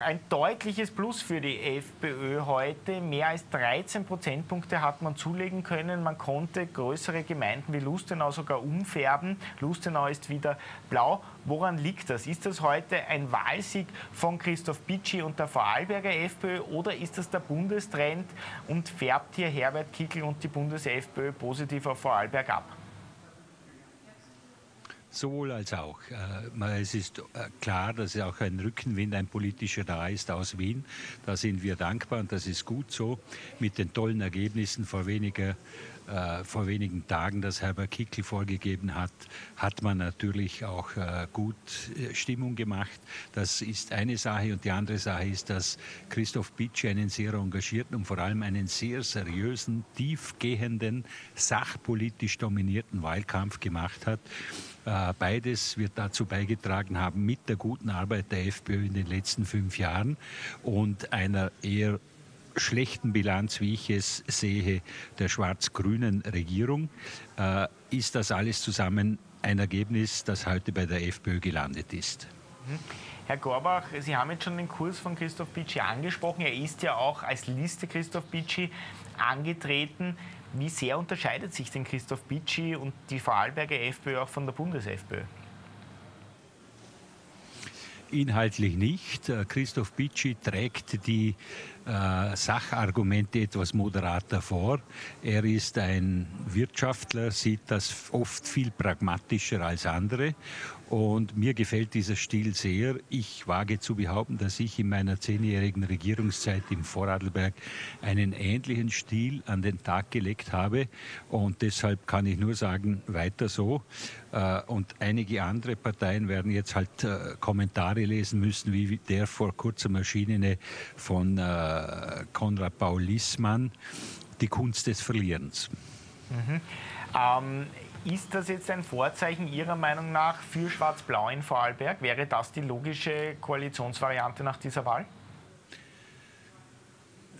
Ein deutliches Plus für die FPÖ heute. Mehr als 13 Prozentpunkte hat man zulegen können. Man konnte größere Gemeinden wie Lustenau sogar umfärben. Lustenau ist wieder blau. Woran liegt das? Ist das heute ein Wahlsieg von Christoph Bitschi und der Vorarlberger FPÖ oder ist das der Bundestrend und färbt hier Herbert Kickel und die Bundes-FPÖ positiv auf Vorarlberg ab? Sowohl als auch. Äh, es ist äh, klar, dass auch ein Rückenwind, ein politischer da ist aus Wien. Da sind wir dankbar und das ist gut so. Mit den tollen Ergebnissen vor weniger äh, vor wenigen Tagen, das Herbert Kickl vorgegeben hat, hat man natürlich auch äh, gut äh, Stimmung gemacht. Das ist eine Sache. Und die andere Sache ist, dass Christoph Bitsche einen sehr engagierten und vor allem einen sehr seriösen, tiefgehenden, sachpolitisch dominierten Wahlkampf gemacht hat. Äh, beides wird dazu beigetragen haben, mit der guten Arbeit der FPÖ in den letzten fünf Jahren und einer eher schlechten Bilanz, wie ich es sehe, der schwarz-grünen Regierung, äh, ist das alles zusammen ein Ergebnis, das heute bei der FPÖ gelandet ist. Mhm. Herr Gorbach, Sie haben jetzt schon den Kurs von Christoph Bitschi angesprochen. Er ist ja auch als Liste Christoph Bitschi angetreten. Wie sehr unterscheidet sich denn Christoph Bitschi und die Vorarlberger FPÖ auch von der Bundes-FPÖ? Inhaltlich nicht. Christoph Bitschi trägt die äh, Sachargumente etwas moderater vor. Er ist ein Wirtschaftler, sieht das oft viel pragmatischer als andere und mir gefällt dieser Stil sehr. Ich wage zu behaupten, dass ich in meiner zehnjährigen Regierungszeit im Vorarlberg einen ähnlichen Stil an den Tag gelegt habe. Und deshalb kann ich nur sagen, weiter so. Äh, und einige andere Parteien werden jetzt halt äh, Kommentare lesen müssen, wie der vor kurzem erschienene von äh, Konrad Paul Lissmann, die Kunst des Verlierens. Mhm. Ähm, ist das jetzt ein Vorzeichen Ihrer Meinung nach für Schwarz-Blau in Vorarlberg? Wäre das die logische Koalitionsvariante nach dieser Wahl?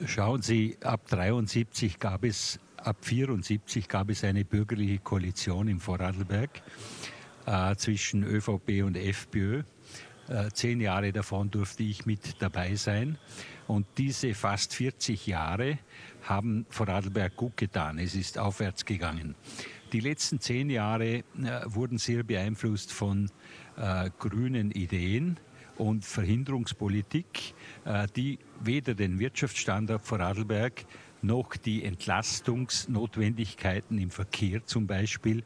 Schauen Sie, ab 73 gab es, ab 74 gab es eine bürgerliche Koalition im Vorarlberg äh, zwischen ÖVP und FPÖ. Äh, zehn Jahre davon durfte ich mit dabei sein. Und diese fast 40 Jahre haben Vorarlberg gut getan. Es ist aufwärts gegangen. Die letzten zehn Jahre äh, wurden sehr beeinflusst von äh, grünen Ideen und Verhinderungspolitik, äh, die weder den Wirtschaftsstandort Vorarlberg noch die Entlastungsnotwendigkeiten im Verkehr zum Beispiel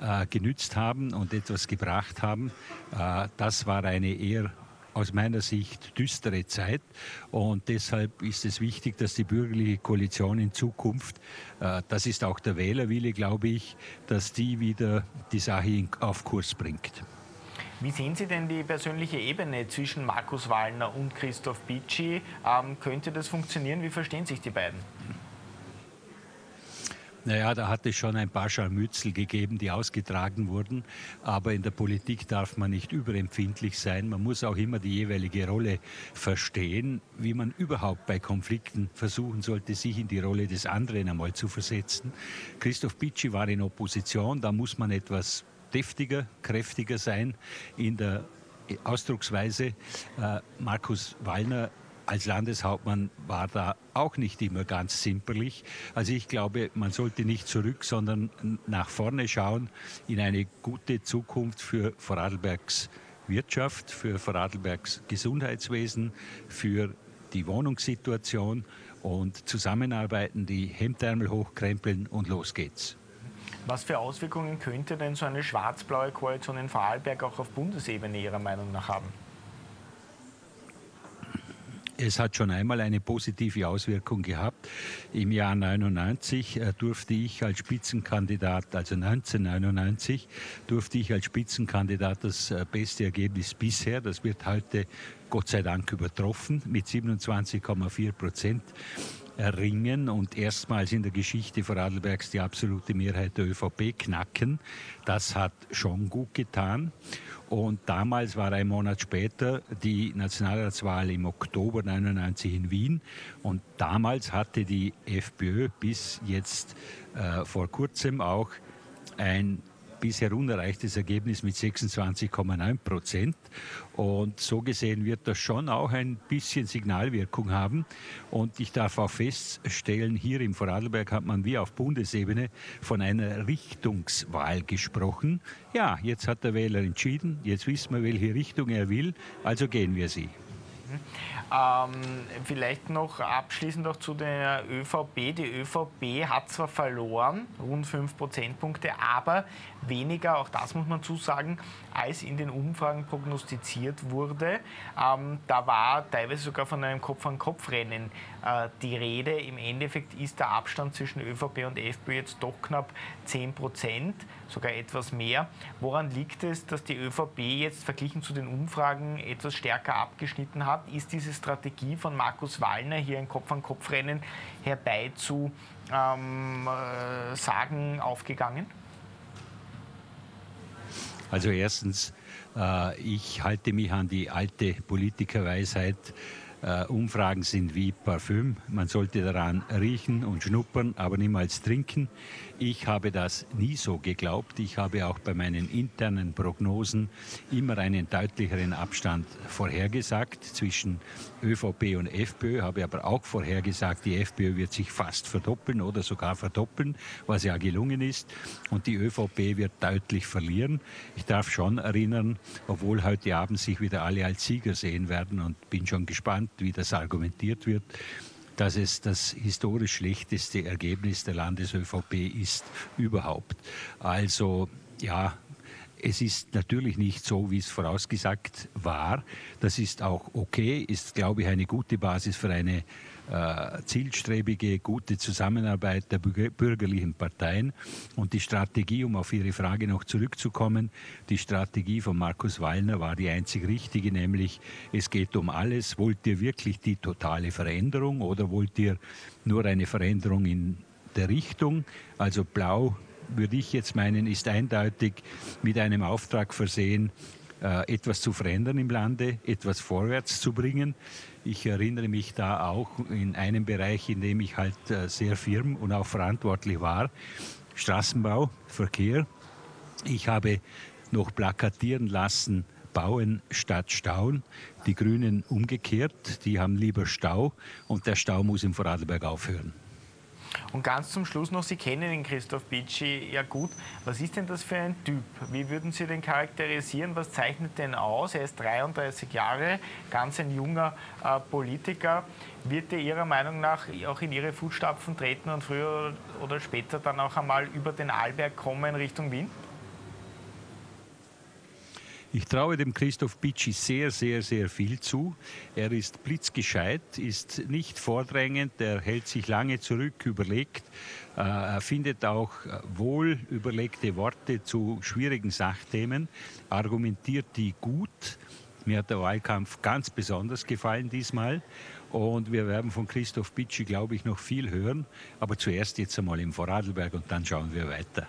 äh, genützt haben und etwas gebracht haben. Äh, das war eine eher aus meiner Sicht düstere Zeit. Und deshalb ist es wichtig, dass die bürgerliche Koalition in Zukunft, äh, das ist auch der Wählerwille, glaube ich, dass die wieder die Sache auf Kurs bringt. Wie sehen Sie denn die persönliche Ebene zwischen Markus Wallner und Christoph Bitschi? Ähm, könnte das funktionieren? Wie verstehen sich die beiden? Naja, da hat es schon ein paar Scharmützel gegeben, die ausgetragen wurden. Aber in der Politik darf man nicht überempfindlich sein. Man muss auch immer die jeweilige Rolle verstehen, wie man überhaupt bei Konflikten versuchen sollte, sich in die Rolle des anderen einmal zu versetzen. Christoph Bitschi war in Opposition, da muss man etwas deftiger, kräftiger sein in der Ausdrucksweise. Äh, Markus Wallner als Landeshauptmann war da auch nicht immer ganz simperlich. Also ich glaube, man sollte nicht zurück, sondern nach vorne schauen in eine gute Zukunft für Vorarlbergs Wirtschaft, für Vorarlbergs Gesundheitswesen, für die Wohnungssituation und zusammenarbeiten, die Hemdärmel hochkrempeln und los geht's. Was für Auswirkungen könnte denn so eine schwarz-blaue Koalition in Vorarlberg auch auf Bundesebene Ihrer Meinung nach haben? Es hat schon einmal eine positive Auswirkung gehabt. Im Jahr 99 äh, durfte ich als Spitzenkandidat, also 1999, durfte ich als Spitzenkandidat das äh, beste Ergebnis bisher, das wird heute Gott sei Dank übertroffen, mit 27,4 Prozent erringen und erstmals in der Geschichte Vorarlbergs die absolute Mehrheit der ÖVP knacken. Das hat schon gut getan. Und damals war ein Monat später die Nationalratswahl im Oktober 99 in Wien. Und damals hatte die FPÖ bis jetzt äh, vor kurzem auch ein bisher unerreichtes Ergebnis mit 26,9 Prozent. Und so gesehen wird das schon auch ein bisschen Signalwirkung haben. Und ich darf auch feststellen, hier im Vorarlberg hat man wie auf Bundesebene von einer Richtungswahl gesprochen. Ja, jetzt hat der Wähler entschieden, jetzt wissen wir, welche Richtung er will, also gehen wir sie. Ähm, vielleicht noch abschließend auch zu der ÖVP. Die ÖVP hat zwar verloren, rund 5 Prozentpunkte, aber weniger, auch das muss man zusagen, als in den Umfragen prognostiziert wurde. Ähm, da war teilweise sogar von einem Kopf-an-Kopf-Rennen äh, die Rede. Im Endeffekt ist der Abstand zwischen ÖVP und FPÖ jetzt doch knapp 10 Prozent, sogar etwas mehr. Woran liegt es, dass die ÖVP jetzt verglichen zu den Umfragen etwas stärker abgeschnitten hat? Ist diese Strategie von Markus Wallner, hier ein Kopf-an-Kopf-Rennen herbeizusagen, ähm, äh, aufgegangen? Also erstens, äh, ich halte mich an die alte Politikerweisheit, Umfragen sind wie Parfüm. Man sollte daran riechen und schnuppern, aber niemals trinken. Ich habe das nie so geglaubt. Ich habe auch bei meinen internen Prognosen immer einen deutlicheren Abstand vorhergesagt zwischen ÖVP und FPÖ, habe aber auch vorhergesagt, die FPÖ wird sich fast verdoppeln oder sogar verdoppeln, was ja gelungen ist. Und die ÖVP wird deutlich verlieren. Ich darf schon erinnern, obwohl heute Abend sich wieder alle als Sieger sehen werden und bin schon gespannt, wie das argumentiert wird dass es das historisch schlechteste Ergebnis der Landes-ÖVP ist überhaupt. Also ja, es ist natürlich nicht so, wie es vorausgesagt war. Das ist auch okay, ist, glaube ich, eine gute Basis für eine äh, zielstrebige, gute Zusammenarbeit der bürgerlichen Parteien. Und die Strategie, um auf Ihre Frage noch zurückzukommen, die Strategie von Markus Wallner war die einzig richtige, nämlich es geht um alles. Wollt ihr wirklich die totale Veränderung oder wollt ihr nur eine Veränderung in der Richtung? Also blau würde ich jetzt meinen, ist eindeutig mit einem Auftrag versehen, äh, etwas zu verändern im Lande, etwas vorwärts zu bringen. Ich erinnere mich da auch in einem Bereich, in dem ich halt äh, sehr firm und auch verantwortlich war, Straßenbau, Verkehr. Ich habe noch plakatieren lassen, bauen statt stauen. Die Grünen umgekehrt, die haben lieber Stau und der Stau muss im Vorarlberg aufhören. Und ganz zum Schluss noch, Sie kennen den Christoph Bitschi ja gut. Was ist denn das für ein Typ? Wie würden Sie den charakterisieren? Was zeichnet den aus? Er ist 33 Jahre, ganz ein junger äh, Politiker. Wird er Ihrer Meinung nach auch in Ihre Fußstapfen treten und früher oder später dann auch einmal über den Arlberg kommen Richtung Wien? Ich traue dem Christoph Bitschi sehr, sehr, sehr viel zu. Er ist blitzgescheit, ist nicht vordrängend, er hält sich lange zurück, überlegt, äh, findet auch wohl überlegte Worte zu schwierigen Sachthemen, argumentiert die gut. Mir hat der Wahlkampf ganz besonders gefallen diesmal. Und wir werden von Christoph Bitschi, glaube ich, noch viel hören. Aber zuerst jetzt einmal im Vorarlberg und dann schauen wir weiter.